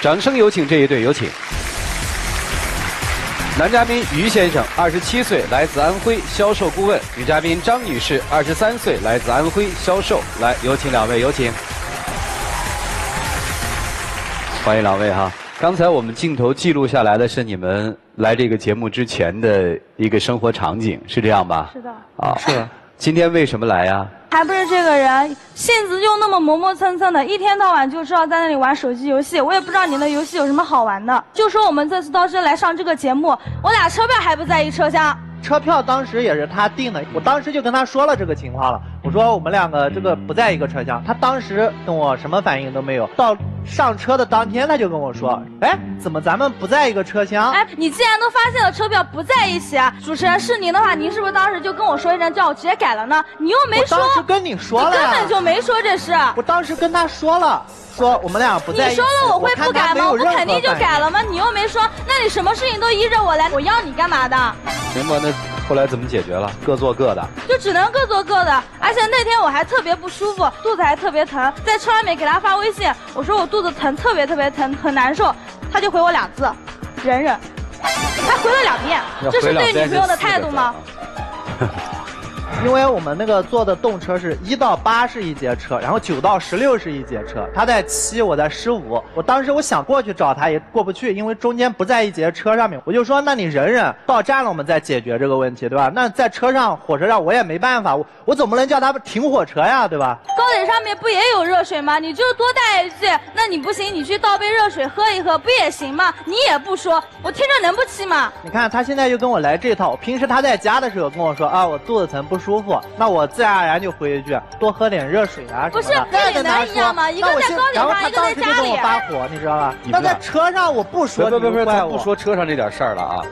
掌声有请这一对，有请。男嘉宾于先生，二十七岁，来自安徽，销售顾问；女嘉宾张女士，二十三岁，来自安徽，销售。来，有请两位，有请。欢迎两位哈！刚才我们镜头记录下来的是你们来这个节目之前的一个生活场景，是这样吧？是的。啊，是。今天为什么来呀？还不是这个人，性子又那么磨磨蹭蹭的，一天到晚就知道在那里玩手机游戏。我也不知道你的游戏有什么好玩的。就说我们这次到这来上这个节目，我俩车票还不在一车厢。车票当时也是他订的，我当时就跟他说了这个情况了。我说我们两个这个不在一个车厢，他当时跟我什么反应都没有。到上车的当天他就跟我说：“哎，怎么咱们不在一个车厢？”哎，你既然都发现了车票不在一起，主持人是您的话，您是不是当时就跟我说一声，叫我直接改了呢？你又没说。我当时跟你说了根本就没说这事。我当时跟他说了，说我们俩不在一起。你说了我会不改吗？我肯定就改了吗？你又没说，那你什么事情都依着我来，我要你干嘛的？行吧，那。后来怎么解决了？各做各的，就只能各做各的。而且那天我还特别不舒服，肚子还特别疼，在车外面给他发微信，我说我肚子疼，特别特别疼，很难受。他就回我俩字，忍忍。他回了两遍，这是对女朋友的态度吗？因为我们那个坐的动车是一到八是一节车，然后九到十六是一节车，他在七，我在十五。我当时我想过去找他也过不去，因为中间不在一节车上面。我就说，那你忍忍，到站了我们再解决这个问题，对吧？那在车上火车上我也没办法，我我总不能叫他停火车呀，对吧？高铁上面不也有热水吗？你就多带一句，那你不行，你去倒杯热水喝一喝不也行吗？你也不说，我听着能不气吗？你看他现在又跟我来这套，平时他在家的时候跟我说啊，我肚子疼不舒。舒服，那我自然而然就回一句多喝点热水啊不是跟你男一样吗？一个在高铁上，一个在家里。发火，你知道吧？那在车上我不说，不不不，咱不说车上这点事儿了啊，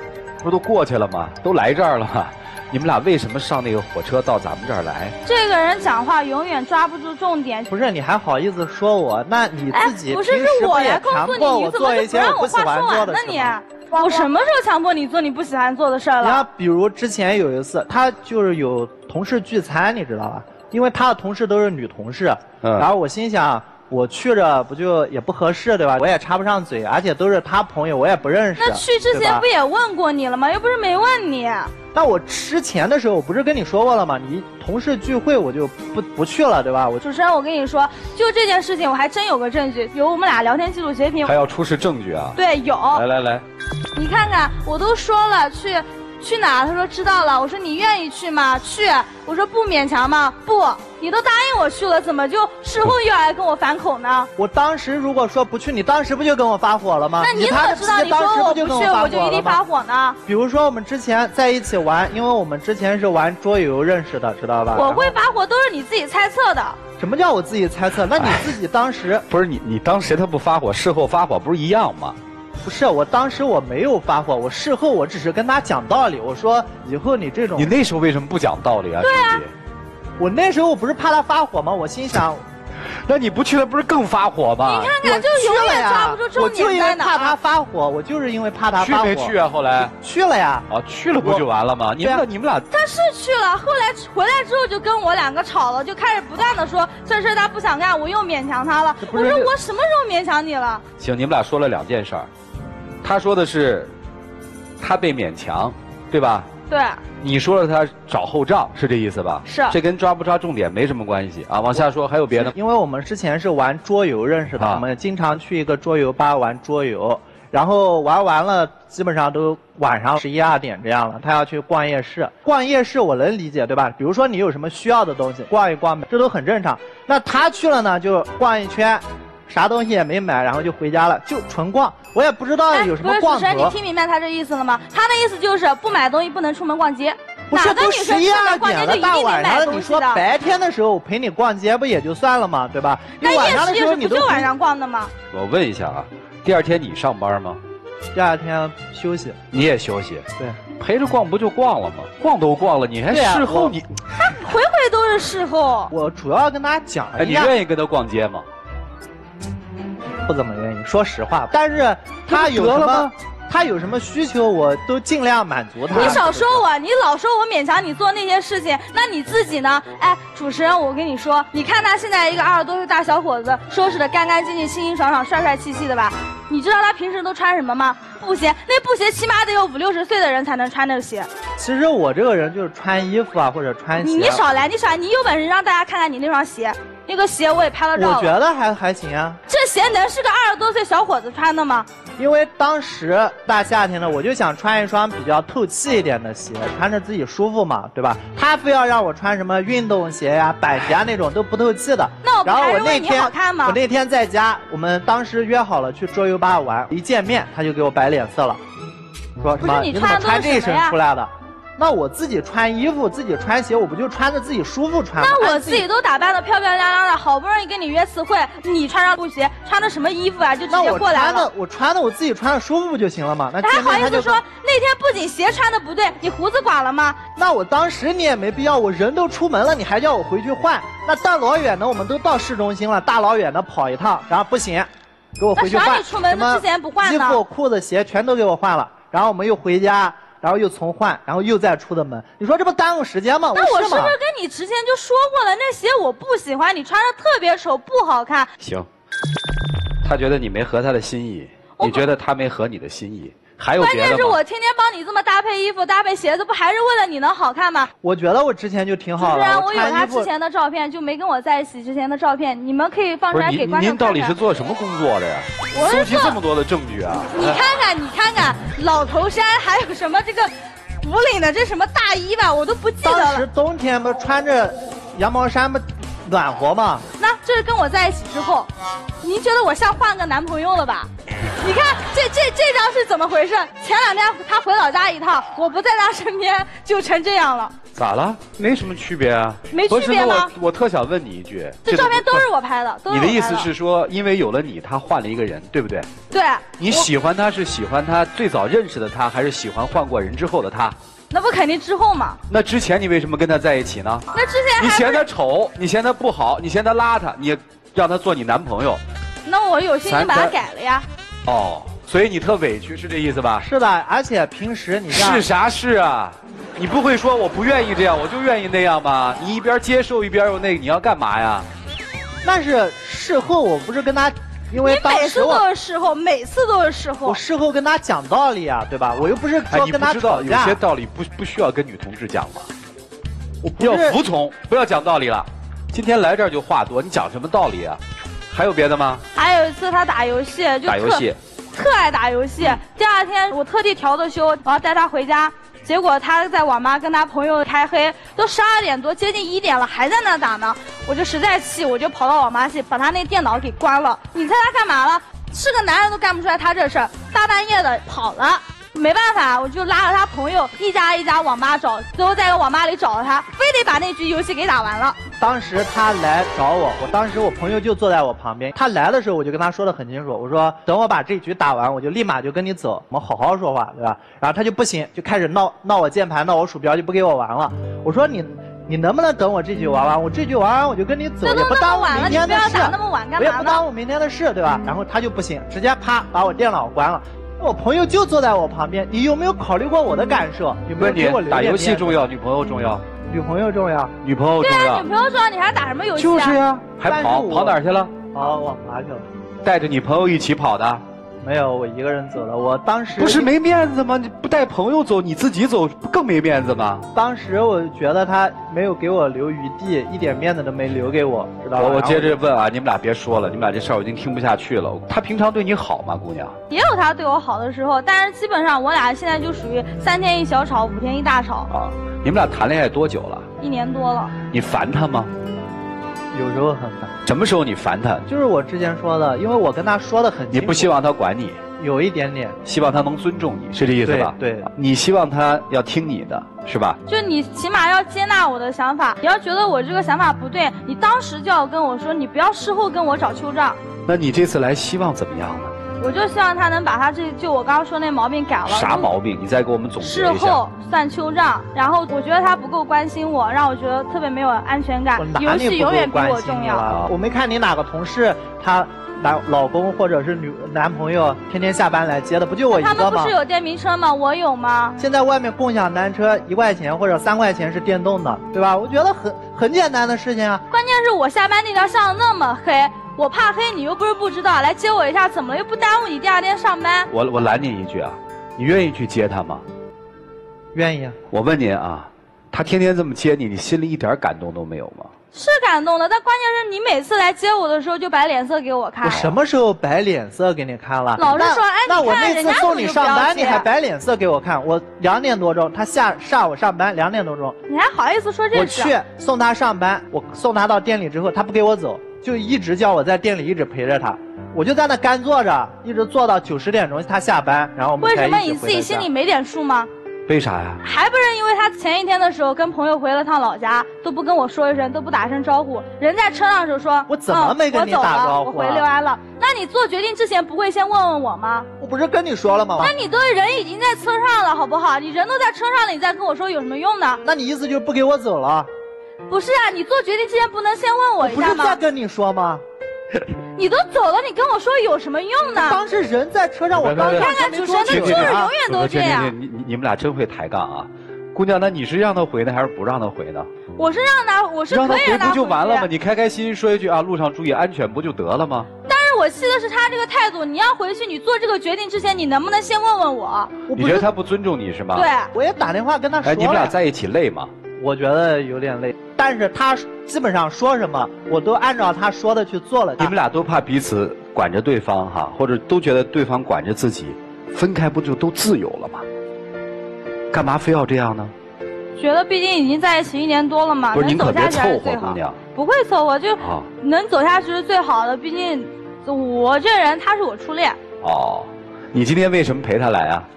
不都过去了吗？都来这儿了，你们俩为什么上那个火车到咱们这儿来？这个人讲话永远抓不住重点。不是你还好意思说我？那你自己不是是我呀？告诉你，你怎么就不让我话说完呢？你？我什么时候强迫你做你不喜欢做的事儿了？然后比如之前有一次，他就是有同事聚餐，你知道吧？因为他的同事都是女同事，然后我心想。我去着不就也不合适对吧？我也插不上嘴，而且都是他朋友，我也不认识。那去之前不也问过你了吗？又不是没问你。那我之前的时候，我不是跟你说过了吗？你同事聚会我就不不去了，对吧？我主持人，我跟你说，就这件事情，我还真有个证据，有我们俩聊天记录截屏。还要出示证据啊？对，有。来来来，你看看，我都说了去。去哪？他说知道了。我说你愿意去吗？去。我说不勉强吗？不。你都答应我去了，怎么就事后又来跟我反口呢？我当时如果说不去，你当时不就跟我发火了吗？那你怎么知道你说我不去，我就一定发火呢？比如说我们之前在一起玩，因为我们之前是玩桌游认识的，知道吧？我会发火都是你自己猜测的。什么叫我自己猜测？那你自己当时不是你？你当时他不发火，事后发火不是一样吗？不是，我当时我没有发火，我事后我只是跟他讲道理，我说以后你这种，你那时候为什么不讲道理啊，兄弟？我那时候我不是怕他发火吗？我心想，那你不去了不是更发火吗？你看看，就永远抓不住重点我就因为怕他发火，我就是因为怕他发火。去没去啊？后来去了呀。哦，去了不就完了吗？你们你们俩他是去了，后来回来之后就跟我两个吵了，就开始不断的说这事他不想干，我又勉强他了。我说我什么时候勉强你了？行，你们俩说了两件事儿。他说的是，他被勉强，对吧？对。你说了他找后账，是这意思吧？是。这跟抓不抓重点没什么关系啊。往下说，还有别的？因为我们之前是玩桌游认识的，我们经常去一个桌游吧玩桌游，然后玩完了，基本上都晚上十一二点这样了。他要去逛夜市，逛夜市我能理解，对吧？比如说你有什么需要的东西，逛一逛，这都很正常。那他去了呢，就逛一圈。啥东西也没买，然后就回家了，就纯逛。我也不知道有什么逛不是主持人，你听明白他这意思了吗？他的意思就是不买东西不能出门逛街。不是都十一二点了，大晚上的，你说白天的时候我陪你逛街不也就算了吗？对吧？那夜市夜市不就晚上逛的吗？我问一下啊，第二天你上班吗？第二天休息。你也休息？对。陪着逛不就逛了吗？逛都逛了，你还事后你？他回回都是事后。我主要跟大家讲，哎，你愿意跟他逛街吗？不怎么愿意，说实话。但是他有什么？他有什么需求，我都尽量满足他。你少说我，你老说我勉强你做那些事情，那你自己呢？哎，主持人，我跟你说，你看他现在一个二十多岁大小伙子，收拾的干干净净、清清爽爽、帅帅气气的吧？你知道他平时都穿什么吗？布鞋，那布鞋起码得有五六十岁的人才能穿那个鞋。其实我这个人就是穿衣服啊，或者穿鞋。你少来，你少来，你有本事让大家看看你那双鞋。那个鞋我也拍了照。我觉得还还行啊。这鞋能是个二十多岁小伙子穿的吗？因为当时大夏天的，我就想穿一双比较透气一点的鞋，穿着自己舒服嘛，对吧？他非要让我穿什么运动鞋呀、板鞋啊那种都不透气的。那我然后我那天我那天在家，我们当时约好了去桌游吧玩，一见面他就给我摆脸色了，说什么你怎么穿这一身出来的？那我自己穿衣服，自己穿鞋，我不就穿着自己舒服穿吗？那我自己都打扮的漂漂亮亮的，好不容易跟你约次会，你穿上布鞋，穿的什么衣服啊？就直接过来了。那我穿的，我穿的我自己穿的舒服不就行了吗？那还好意思说那天不仅鞋穿的不对，你胡子刮了吗？那我当时你也没必要，我人都出门了，你还叫我回去换？那大老远的，我们都到市中心了，大老远的跑一趟，然后不行，给我回去换。你出门之前不换衣服、裤子、鞋全都给我换了，然后我们又回家。然后又重换，然后又再出的门，你说这不耽误时间吗？那我是不是跟你之前就说过了？那鞋我不喜欢，你穿着特别丑，不好看。行，他觉得你没合他的心意，你觉得他没合你的心意。还有关键是我天天帮你这么搭配衣服、搭配鞋子，不还是为了你能好看吗？我觉得我之前就挺好的。主持人，我有他之前的照片，就没跟我在一起之前的照片，你们可以放出来给观众看您到底是做什么工作的呀？收集这么多的证据啊！你看看，你看看，老头衫还有什么这个无领的，这什么大衣吧，我都不记得了。当时冬天不穿着羊毛衫不暖和嘛？那这是跟我在一起之后，您觉得我像换个男朋友了吧？你看这这这张是怎么回事？前两天他回老家一趟，我不在他身边，就成这样了。咋了？没什么区别啊。没区别吗？我我特想问你一句，这照片都是我拍的。你的意思是说，因为有了你，他换了一个人，对不对？对。你喜欢他是喜欢他最早认识的他，还是喜欢换过人之后的他？那不肯定之后嘛。那之前你为什么跟他在一起呢？那之前你嫌他丑，你嫌他不好，你嫌他邋遢，你让他做你男朋友。那我有心就把他改了呀。哦。所以你特委屈是这意思吧？是的，而且平时你是啥是啊？你不会说我不愿意这样，我就愿意那样吧？你一边接受一边又那个，你要干嘛呀？那是事后，我不是跟他，因为当时每次都是事后，每次都是事后。我事后跟他讲道理啊，对吧？我又不是说跟他吵架。有些道理不不需要跟女同志讲吗？我不要服从，不要讲道理了。今天来这儿就话多，你讲什么道理啊？还有别的吗？还有一次他打游戏就打游戏。特爱打游戏，第二天我特地调的休，我要带他回家，结果他在网吧跟他朋友开黑，都十二点多接近一点了，还在那打呢，我就实在气，我就跑到网吧去把他那电脑给关了。你猜他干嘛了？是个男人都干不出来他这事儿，大半夜的跑了。没办法，我就拉着他朋友一家一家网吧找，最后在一个网吧里找了他，非得把那局游戏给打完了。当时他来找我，我当时我朋友就坐在我旁边。他来的时候，我就跟他说的很清楚，我说等我把这局打完，我就立马就跟你走，我们好好说话，对吧？然后他就不行，就开始闹闹我键盘，闹我鼠标，就不给我玩了。我说你你能不能等我这局玩完？我这局玩完我就跟你走，也不耽误明天的事。我也不耽误明天的事，对吧？然后他就不行，直接啪把我电脑关了。我朋友就坐在我旁边，你有没有考虑过我的感受？有没有给我留打游戏重要，女朋友重要。女朋友重要，女朋友重要。对啊，女朋友重要，你还打什么游戏啊？就是呀，还跑跑哪儿去了？跑网吧去了。带着女朋友一起跑的？没有，我一个人走的。我当时不是没面子吗？你不带朋友走，你自己走不更没面子吗？当时我觉得他没有给我留余地，一点面子都没留给我，知道吧？我我接着问啊，你们俩别说了，你们俩这事儿我已经听不下去了。他平常对你好吗，姑娘？也有他对我好的时候，但是基本上我俩现在就属于三天一小吵，五天一大吵。啊。你们俩谈恋爱多久了？一年多了。你烦他吗？有时候很烦。什么时候你烦他？就是我之前说的，因为我跟他说的很清楚。你不希望他管你？有一点点，希望他能尊重你，是这意思吧？对。你希望他要听你的，是吧？就你起码要接纳我的想法，你要觉得我这个想法不对，你当时就要跟我说，你不要事后跟我找秋账。那你这次来希望怎么样呢？我就希望他能把他这就我刚刚说那毛病改了。啥毛病？你再给我们总结一下。事后算秋账，然后我觉得他不够关心我，让我觉得特别没有安全感。游戏永远比我重要。我没看你哪个同事他男老公或者是女男朋友天天下班来接的，不就我一个吗？他们不是有电瓶车吗？我有吗？现在外面共享单车一块钱或者三块钱是电动的，对吧？我觉得很很简单的事情啊。关键是我下班那条巷子那么黑，我怕黑，你又不是不知道，来接我一下怎么了？又不耽误你第二天上班。我我拦你一句啊，你愿意去接他吗？愿意啊。我问您啊，他天天这么接你，你心里一点感动都没有吗？是感动的，但关键是你每次来接我的时候就摆脸色给我看。我什么时候摆脸色给你看了？老是说，哎，那我那次送你上班，你还摆脸色给我看？我两点多钟，他下下午上班两点多钟，你还好意思说这事？我去送他上班，我送他到店里之后，他不给我走，就一直叫我在店里一直陪着他，我就在那干坐着，一直坐到九十点钟他下班，然后我们为什么你自己心里没点数吗？为啥呀？还不是因为他前一天的时候跟朋友回了趟老家，都不跟我说一声，都不打声招呼。人在车上时候说，我怎么没跟你打招呼？我回六安了。那你做决定之前不会先问问我吗？我不是跟你说了吗？那你都人已经在车上了，好不好？你人都在车上了，你再跟我说有什么用呢？那你意思就是不给我走了？不是啊，你做决定之前不能先问我一下吗？不是在跟你说吗？你都走了，你跟我说有什么用呢？当时人在车上，我刚看看主持人的就是永远都这样。你你你们俩真会抬杠啊！姑娘，那你是让他回呢，还是不让他回呢？我是让他，我是可以让他回，不就完了吗？你开开心心说一句啊，路上注意安全，不就得了吗？但是我气的是他这个态度。你要回去，你做这个决定之前，你能不能先问问我？你觉得他不尊重你是吗？对，我也打电话跟他说。哎，你们俩在一起累吗？我觉得有点累，但是他基本上说什么，我都按照他说的去做了。你们俩都怕彼此管着对方哈，或者都觉得对方管着自己，分开不就都自由了吗？干嘛非要这样呢？觉得毕竟已经在一起一年多了嘛，能走下去是最好。不会凑合，就能走下去是最好的。毕竟我这人他是我初恋。哦，你今天为什么陪他来啊？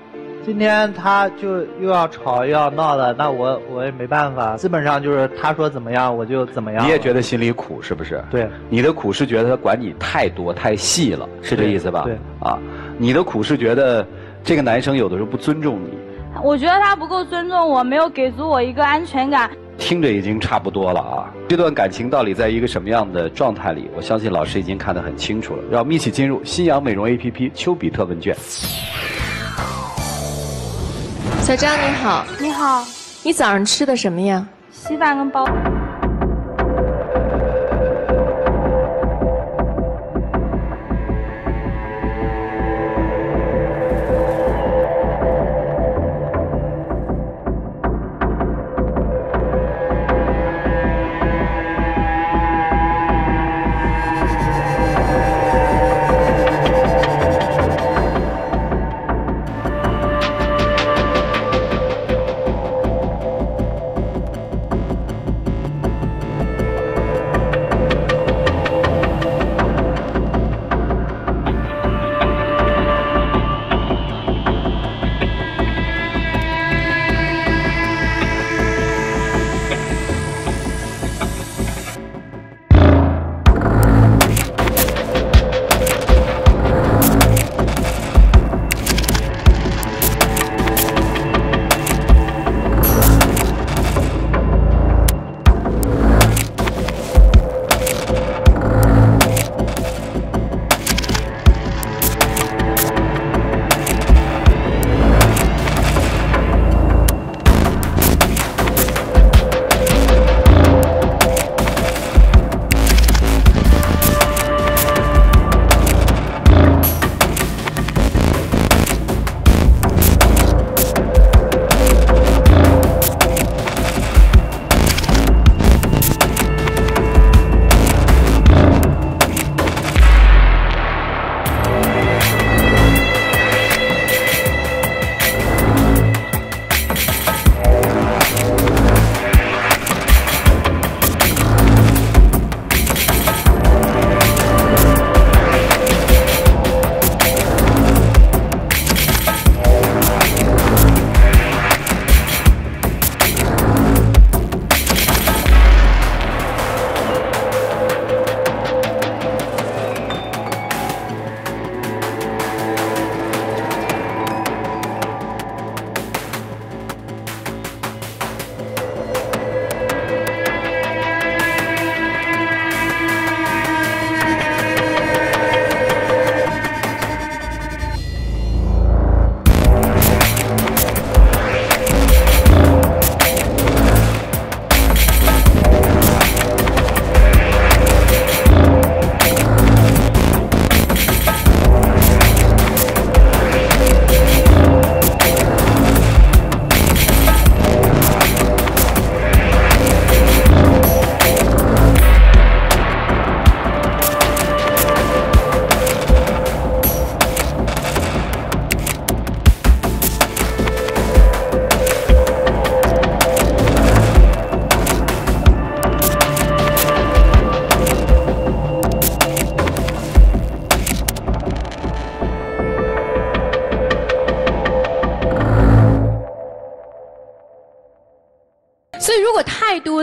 今天他就又要吵又要闹的，那我我也没办法，基本上就是他说怎么样我就怎么样。你也觉得心里苦是不是？对，你的苦是觉得他管你太多太细了，是这意思吧？对，啊，你的苦是觉得这个男生有的时候不尊重你。我觉得他不够尊重我，没有给足我一个安全感。听着已经差不多了啊，这段感情到底在一个什么样的状态里？我相信老师已经看得很清楚了。让我们一起进入新阳美容 APP 丘比特问卷。小张你好，你好，你早上吃的什么呀？稀饭跟包。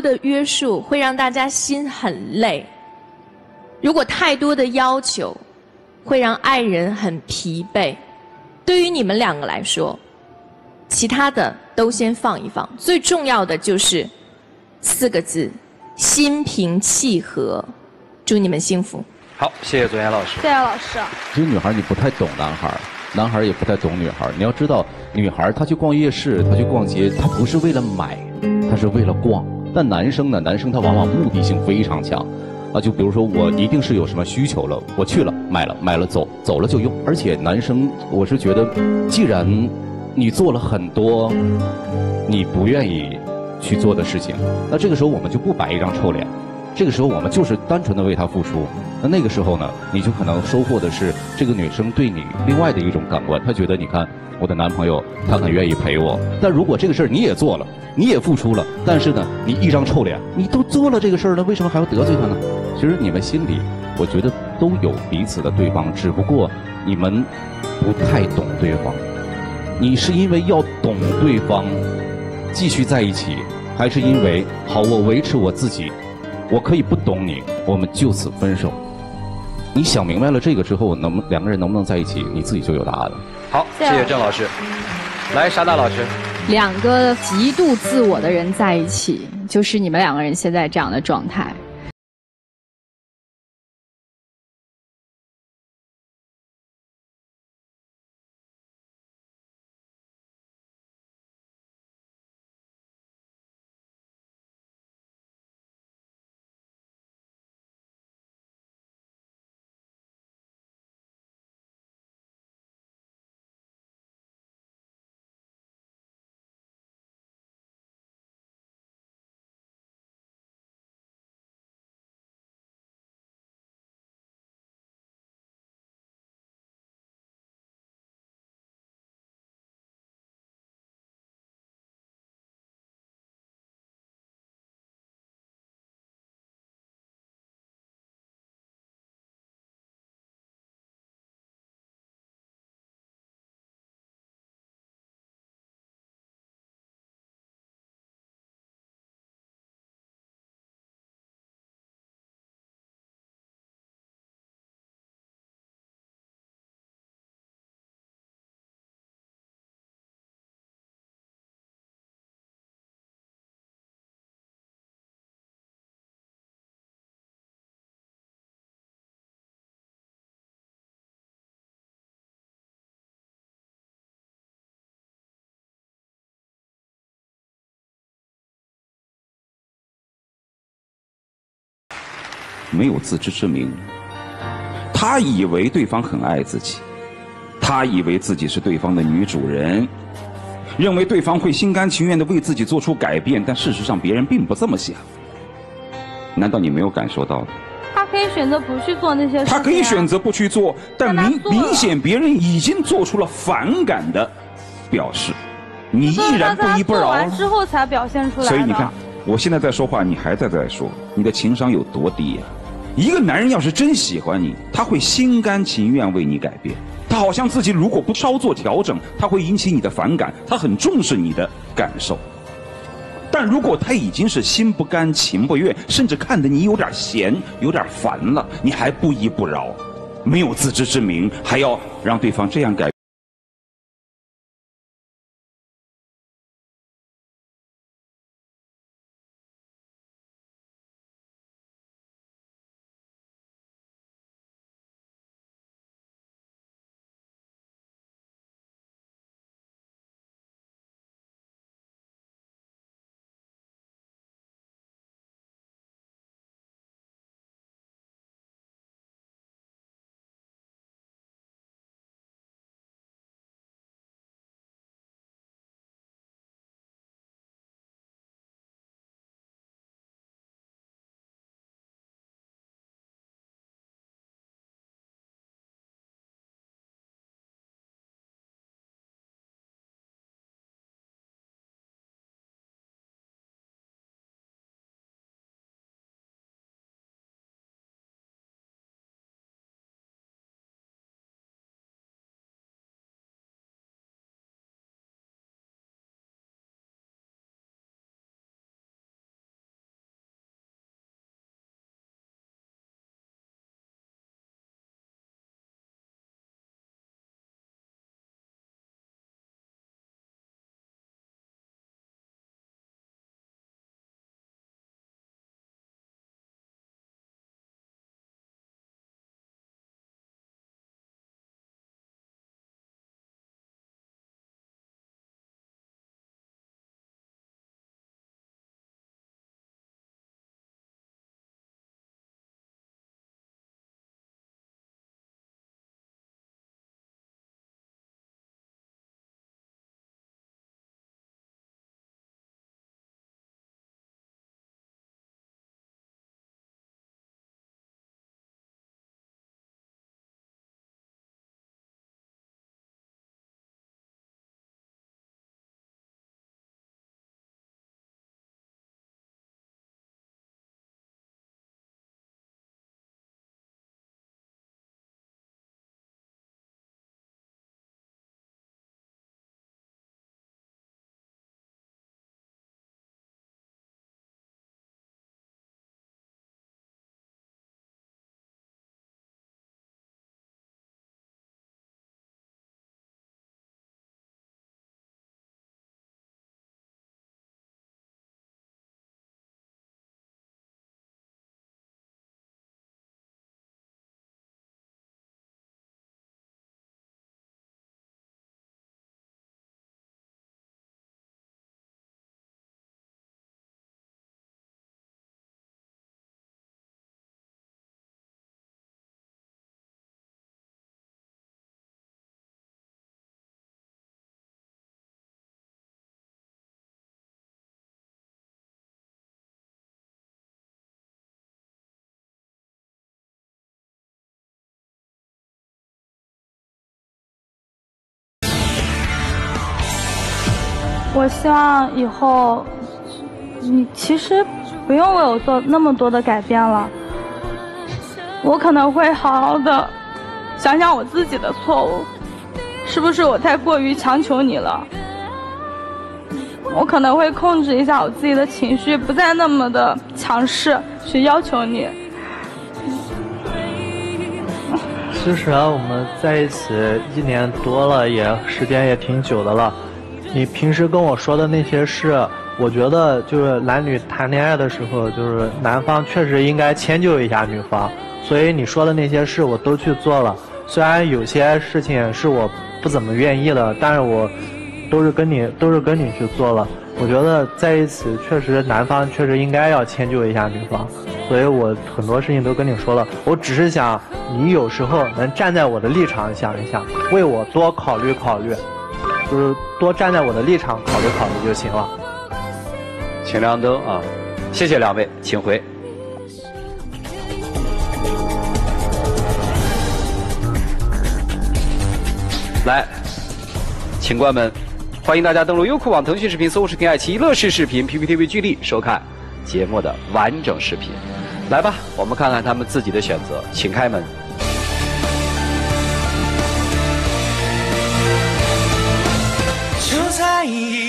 多的约束会让大家心很累，如果太多的要求会让爱人很疲惫，对于你们两个来说，其他的都先放一放，最重要的就是四个字：心平气和。祝你们幸福。好，谢谢左岩老师。谢谢老师。其实女孩你不太懂男孩，男孩也不太懂女孩。你要知道，女孩她去逛夜市，她去逛街，她不是为了买，她是为了逛。但男生呢？男生他往往目的性非常强，啊，就比如说我一定是有什么需求了，我去了买了买了走走了就用。而且男生，我是觉得，既然你做了很多你不愿意去做的事情，那这个时候我们就不摆一张臭脸。这个时候我们就是单纯的为他付出，那那个时候呢，你就可能收获的是这个女生对你另外的一种感官。她觉得你看我的男朋友，他很愿意陪我。但如果这个事儿你也做了，你也付出了，但是呢，你一张臭脸，你都做了这个事儿了，为什么还要得罪他呢？其实你们心里，我觉得都有彼此的对方，只不过你们不太懂对方。你是因为要懂对方，继续在一起，还是因为好我维持我自己？我可以不懂你，我们就此分手。你想明白了这个之后，能两个人能不能在一起，你自己就有答案了。好，谢谢郑老师。来，沙大老师。两个极度自我的人在一起，就是你们两个人现在这样的状态。没有自知之明，他以为对方很爱自己，他以为自己是对方的女主人，认为对方会心甘情愿的为自己做出改变，但事实上别人并不这么想。难道你没有感受到？他可以选择不去做那些事。他可以选择不去做，但明明显别人已经做出了反感的表示，你依然不依不饶。完之后才表现出来所以你看，我现在在说话，你还在在说，你的情商有多低呀？一个男人要是真喜欢你，他会心甘情愿为你改变。他好像自己如果不稍作调整，他会引起你的反感。他很重视你的感受。但如果他已经是心不甘情不愿，甚至看得你有点闲、有点烦了，你还不依不饶，没有自知之明，还要让对方这样改。我希望以后你其实不用为我做那么多的改变了。我可能会好好的想想我自己的错误，是不是我太过于强求你了？我可能会控制一下我自己的情绪，不再那么的强势去要求你。其实啊，我们在一起一年多了，也时间也挺久的了。你平时跟我说的那些事，我觉得就是男女谈恋爱的时候，就是男方确实应该迁就一下女方。所以你说的那些事我都去做了，虽然有些事情是我不怎么愿意的，但是我都是跟你都是跟你去做了。我觉得在一起确实男方确实应该要迁就一下女方，所以我很多事情都跟你说了。我只是想你有时候能站在我的立场想一想，为我多考虑考虑，就是多站在我的立场考虑考虑就行了。请亮灯啊！谢谢两位，请回。来，请关门！欢迎大家登录优酷网、腾讯视频、搜狐视频、爱奇艺、乐视视频、PPTV 聚力收看节目的完整视频。来吧，我们看看他们自己的选择，请开门。ಸಂಗೀ